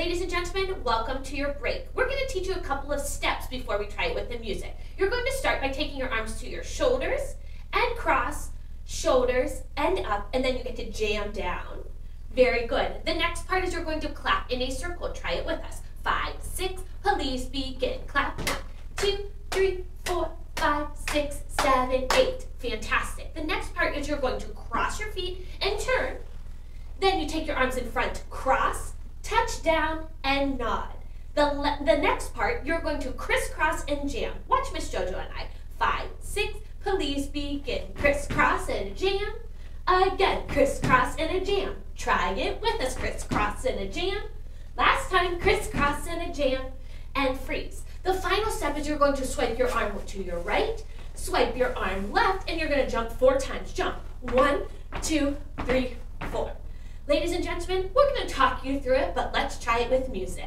Ladies and gentlemen, welcome to your break. We're going to teach you a couple of steps before we try it with the music. You're going to start by taking your arms to your shoulders and cross, shoulders and up, and then you get to jam down. Very good. The next part is you're going to clap in a circle. Try it with us. Five, six, police begin. Clap. One, two, three, four, five, six, seven, eight. Fantastic. The next part is you're going to cross your feet and turn. Then you take your arms in front, cross, touch down, and nod. The, the next part, you're going to crisscross and jam. Watch Miss Jojo and I. Five, six, police begin. Crisscross and jam. Again, crisscross and a jam. Try it with us, crisscross and a jam. Last time, crisscross and a jam. And freeze. The final step is you're going to swipe your arm to your right, swipe your arm left, and you're going to jump four times. Jump. One, two, three, four. Ladies and gentlemen, we're going to talk you through it, but let's try it with music.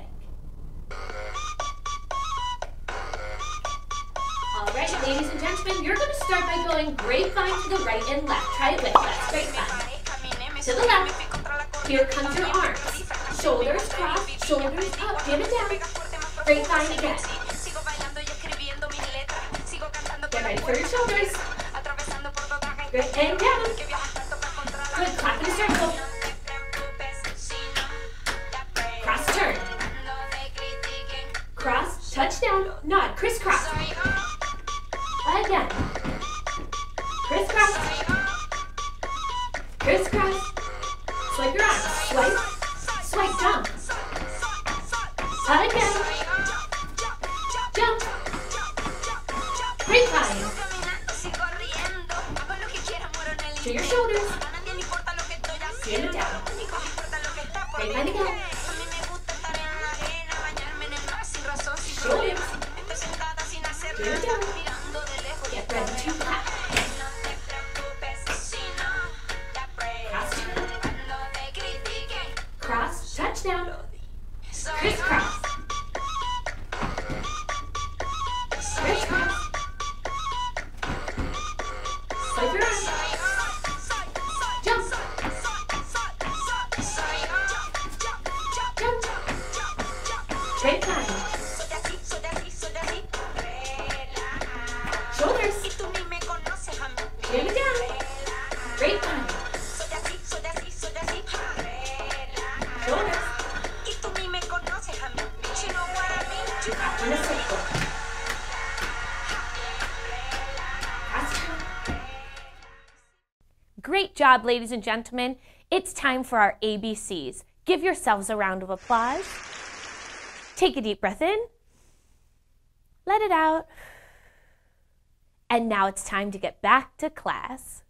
All right, ladies and gentlemen, you're going to start by going grapevine to the right and left. Try it with us. Grapevine. To the left. Here comes your arms. Shoulders crossed, shoulders up, give it down. Grapevine again. Get ready for your shoulders. Good, and down. Good, clap in a circle. Touchdown, nod, crisscross. Again. Crisscross. Crisscross. Swipe your arms. Swipe. Swipe, jump. Again. Jump. Grapevine. To your shoulders. Stand it down. Grapevine again. Cross touchdown. Crisscross. Crisscross. Swipe your arms. Shoulders. Clap in a circle. Cross turn. Great job, ladies and gentlemen. It's time for our ABCs. Give yourselves a round of applause. Take a deep breath in. Let it out. And now it's time to get back to class.